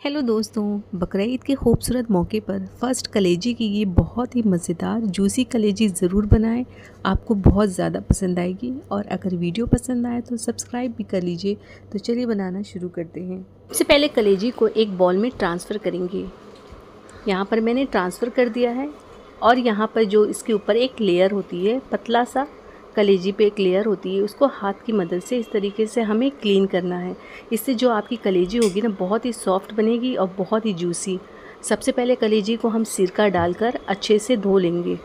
Hello दोस्तों बकर ईद के खूबसूरत मौके पर फ़र्स्ट कलेजी की ये बहुत ही मज़ेदार जूसी कलेजी ज़रूर बनाएँ। आपको बहुत ज़्यादा पसंद आएगी और अगर वीडियो पसंद आए तो सब्सक्राइब भी कर लीजिए। तो चलिए बनाना शुरू करते हैं। सबसे पहले कलेजी को एक बॉल में ट्रांसफ़र करेंगे। यहाँ पर मैंने ट्रांसफ़र कर दिया है और यहाँ पर जो इसके ऊपर एक लेयर होती है, पतला सा कलेजी पे एक लेयर होती है, उसको हाथ की मदद से इस तरीके से हमें क्लीन करना है। इससे जो आपकी कलेजी होगी ना, बहुत ही सॉफ्ट बनेगी और बहुत ही जूसी सबसे पहले कलेजी को हम सिरका डालकर अच्छे से धो लेंगे।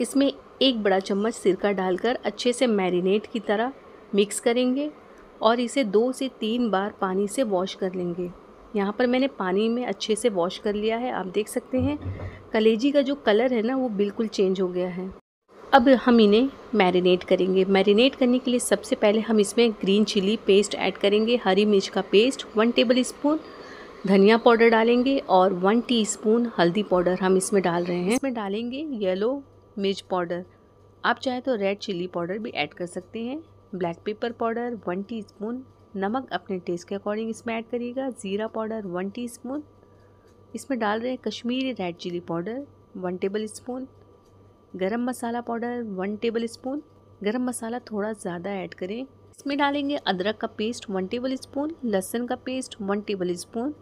इसमें एक बड़ा चम्मच सिरका डालकर अच्छे से मैरिनेट की तरह मिक्स करेंगे और इसे दो से तीन बार पानी से वॉश कर लेंगे। यहाँ पर मैंने पानी में अच्छे से वॉश कर लिया है, आप देख सकते हैं। कलेजी का जो कलर है ना, वो बिल्कुल चेंज हो गया है। अब हम इन्हें मैरिनेट करेंगे। मैरिनेट करने के लिए सबसे पहले हम इसमें ग्रीन चिली पेस्ट ऐड करेंगे। हरी मिर्च का पेस्ट, वन टेबल स्पून धनिया पाउडर डालेंगे और वन टीस्पून हल्दी पाउडर हम इसमें डाल रहे हैं। इसमें डालेंगे येलो मिर्च पाउडर। आप चाहे तो रेड चिली पाउडर भी ऐड कर सकते हैं। Black pepper powder, one teaspoon नमक अपने टेस्ट के अकॉर्डिंग इसमें ऐड करिएगा। ज़ीरा पाउडर, वन टीस्पून। इसमें डाल रहे हैं Kashmiri red chilli powder, one tablespoon garam masala powder one tablespoon garam masala थोड़ा ज़्यादा ऐड करें। इसमें डालेंगे अदरक का पेस्ट वन टेबल स्पून लहसुन का पेस्ट वन टेबल स्पून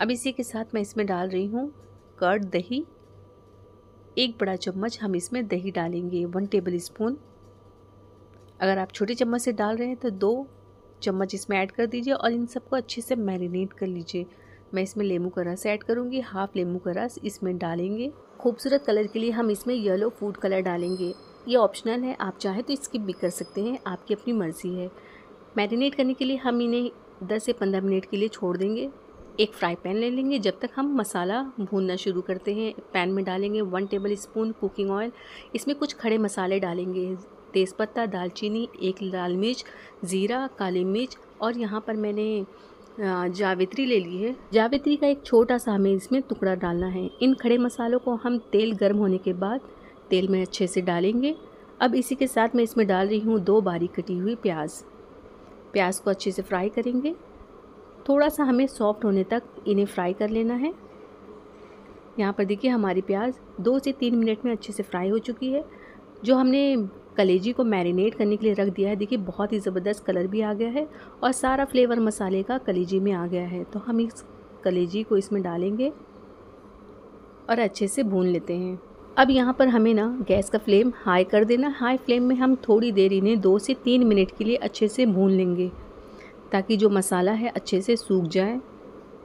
अब इसी के साथ मैं इसमें डाल रही हूँ कर्ड दही। एक बड़ा चम्मच हम इसमें दही डालेंगे वन टेबल स्पून अगर आप छोटे चम्मच से डाल रहे हैं तो दो चम्मच इसमें ऐड कर दीजिए और इन सबको अच्छे से मैरिनेट कर लीजिए। मैं इसमें लेमू का रस ऐड करूँगी, हाफ़ लेमू का रस इसमें डालेंगे। खूबसूरत कलर के लिए हम इसमें येलो फ़ूड कलर डालेंगे। ये ऑप्शनल है, आप चाहे तो स्किप भी कर सकते हैं, आपकी अपनी मर्ज़ी है। मैरिनेट करने के लिए हम इन्हें 10 से 15 मिनट के लिए छोड़ देंगे। एक फ्राई पैन ले लेंगे, जब तक हम मसाला भूनना शुरू करते हैं पैन में डालेंगे one tablespoon cooking oil इसमें कुछ खड़े मसाले डालेंगे, तेज़पत्ता, दालचीनी, एक लाल मिर्च, ज़ीरा, काली मिर्च और यहाँ पर मैंने जावित्री ले ली है। जावित्री का एक छोटा सा हमें इसमें टुकड़ा डालना है। इन खड़े मसालों को हम तेल गर्म होने के बाद तेल में अच्छे से डालेंगे। अब इसी के साथ मैं इसमें डाल रही हूँ दो बारीक कटी हुई प्याज। प्याज को अच्छे से फ्राई करेंगे। थोड़ा सा हमें सॉफ्ट होने तक इन्हें फ्राई कर लेना है। यहाँ पर देखिए हमारी प्याज दो से तीन मिनट में अच्छे से फ्राई हो चुकी है। जो हमने कलेजी को मैरिनेट करने के लिए रख दिया है। देखिए, बहुत ही ज़बरदस्त कलर भी आ गया है और सारा फ्लेवर मसाले का कलेजी में आ गया है। तो हम इस कलेजी को इसमें डालेंगे और अच्छे से भून लेते हैं। अब यहाँ पर हमें ना गैस का फ्लेम हाई कर देना हाई फ्लेम में हम थोड़ी देर इन्हें दो से तीन मिनट के लिए अच्छे से भून लेंगे, ताकि जो मसाला है अच्छे से सूख जाए।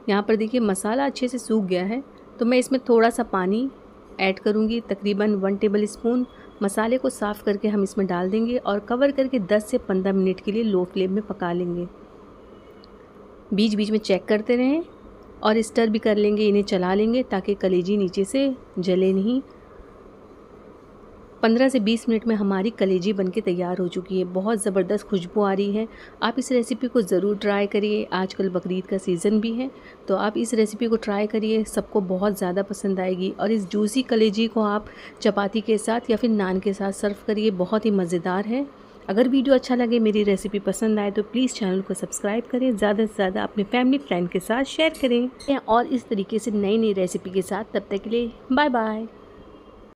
यहाँ पर देखिए, मसाला अच्छे से सूख गया है। तो मैं इसमें थोड़ा सा पानी ऐड करूँगी, तकरीबन वन टेबल स्पून। मसाले को साफ़ करके हम इसमें डाल देंगे और कवर करके 10 से 15 मिनट के लिए लो फ्लेम में पका लेंगे। बीच बीच में चेक करते रहें और स्टर भी कर लेंगे, इन्हें चला लेंगे ताकि कलेजी नीचे से जले नहीं। पंद्रह से बीस मिनट में हमारी कलेजी बनके तैयार हो चुकी है। बहुत ज़बरदस्त खुशबू आ रही है। आप इस रेसिपी को ज़रूर ट्राई करिए। आजकल बकरीद का सीज़न भी है तो आप इस रेसिपी को ट्राई करिए। सबको बहुत ज़्यादा पसंद आएगी और इस जूसी कलेजी को आप चपाती के साथ या फिर नान के साथ सर्व करिए। बहुत ही मज़ेदार है। अगर वीडियो अच्छा लगे, मेरी रेसिपी पसंद आए तो प्लीज़ चैनल को सब्सक्राइब करें। ज़्यादा से ज़्यादा अपने फैमिली फ्रेंड के साथ शेयर करें। और इस तरीके से नई नई रेसिपी के साथ तब तक के लिए बाय बाय